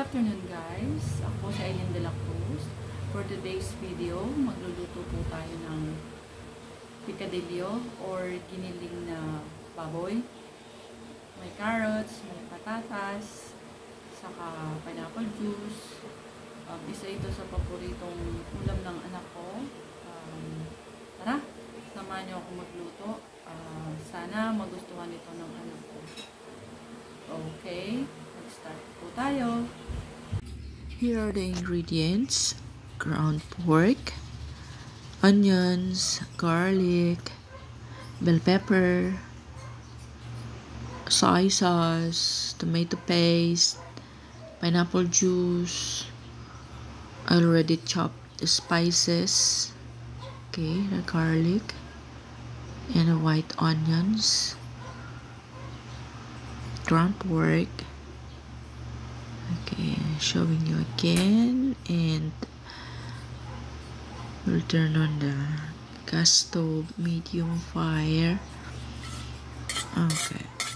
afternoon guys. Ako si Aileen de la Cruz. For today's video, magluluto po tayo ng picadillo or giniling na baboy. May carrots, may patatas, saka pineapple juice. Um, isa ito sa paboritong ulam ng anak ko. Um, tara, samahan niyo ako magluto. Uh, sana magustuhan ito ng anak ko. Okay, mag-start po tayo. Here are the ingredients. Ground pork, onions, garlic, bell pepper, soy sauce, tomato paste, pineapple juice. Already chopped spices. Okay, the garlic and the white onions. Ground pork. Okay, showing you again and we'll turn on the gas stove medium fire. Okay.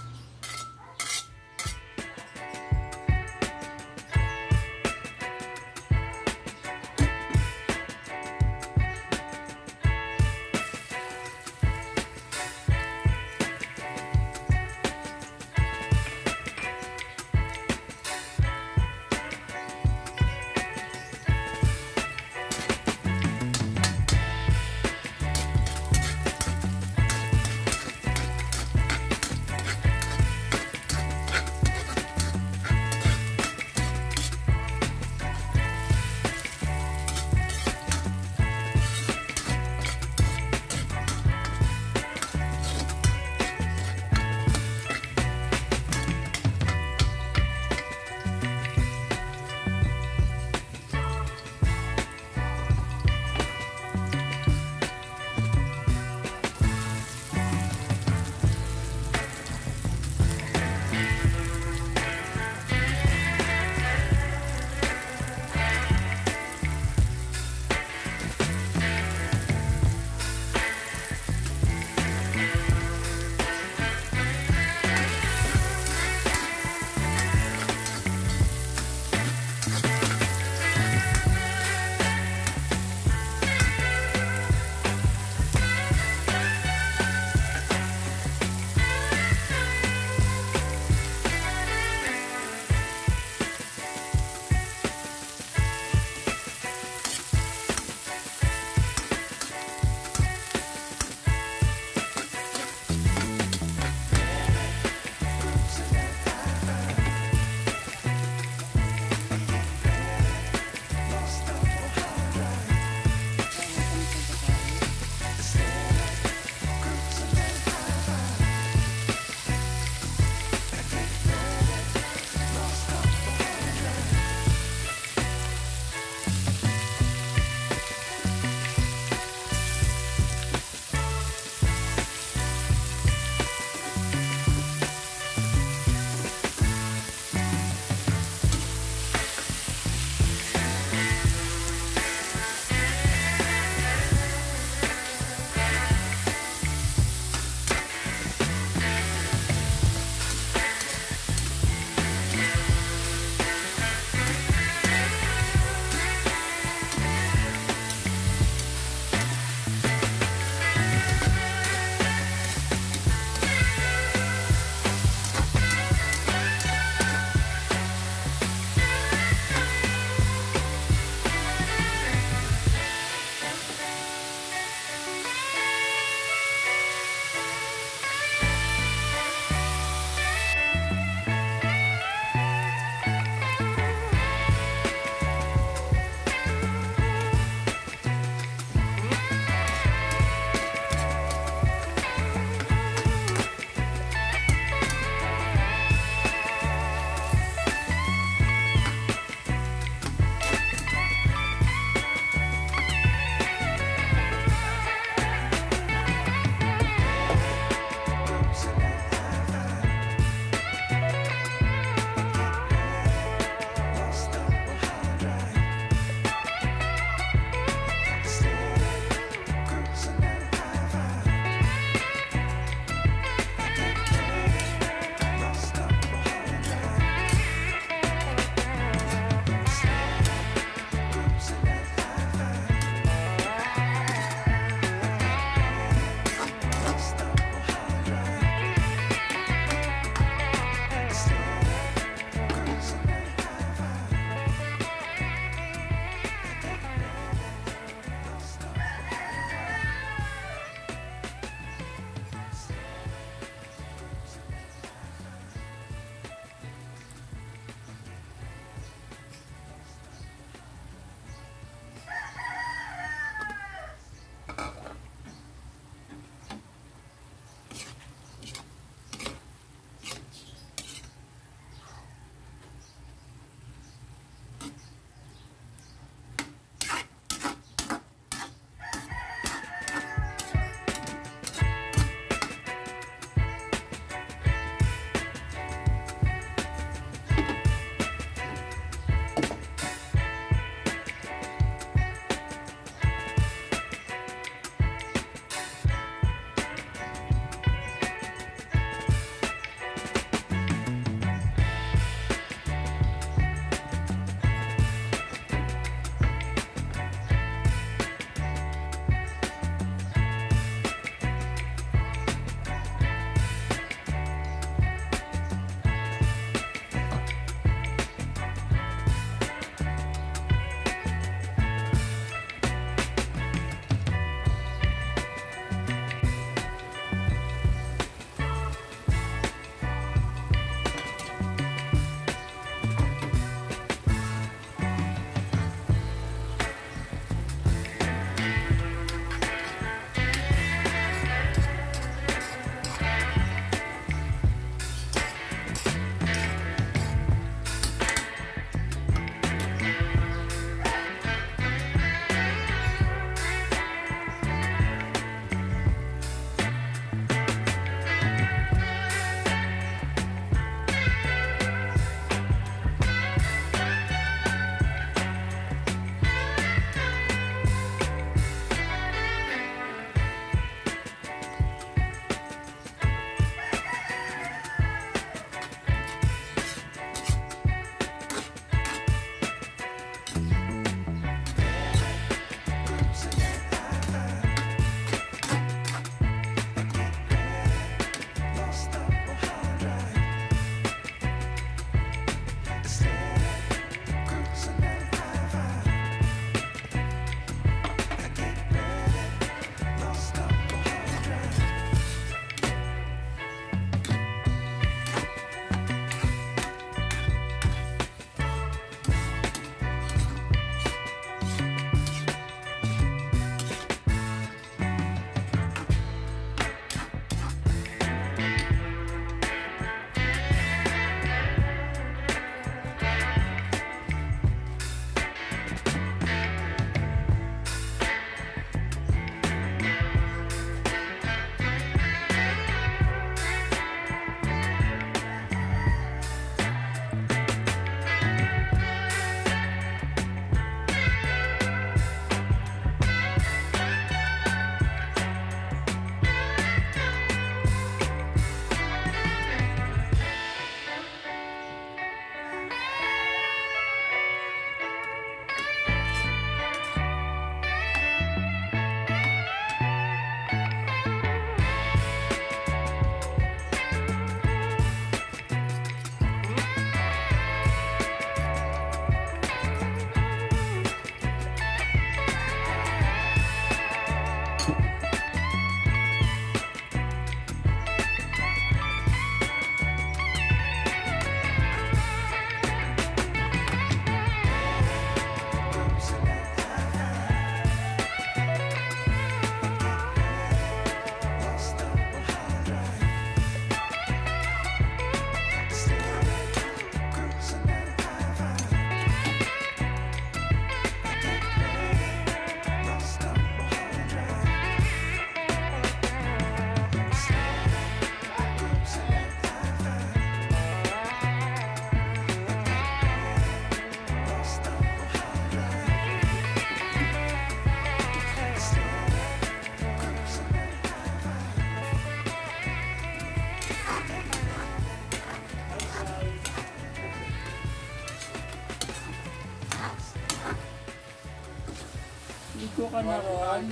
Ka na ron.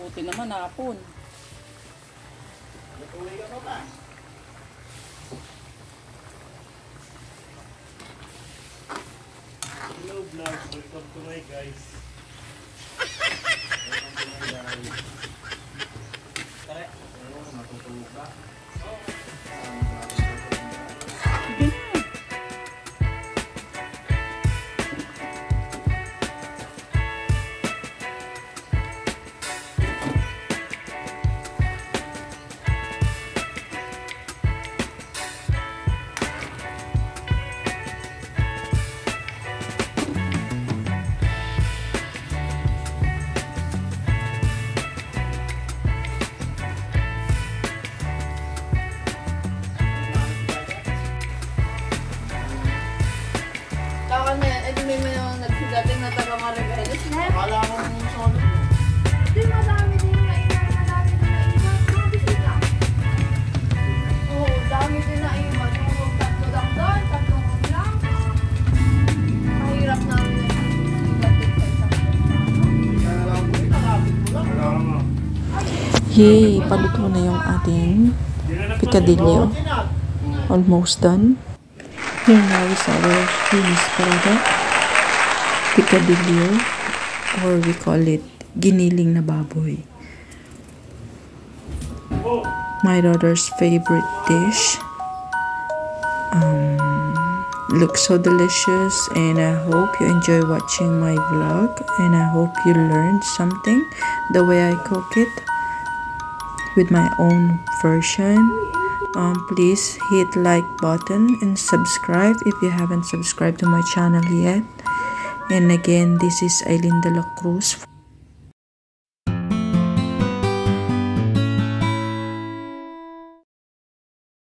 Buti naman hapon. Hello vlog, welcome to my guys. Ano, matutulog ba? Yay! Paluto na yung ating Picadillo. almost done. Here now is our finished product. Picadillo or we call it giniling na baboy. My daughter's favorite dish. Um, looks so delicious and I hope you enjoy watching my vlog and I hope you learned something the way I cook it with my own version. Um, please hit like button and subscribe if you haven't subscribed to my channel yet. And again, this is Aileen de la Cruz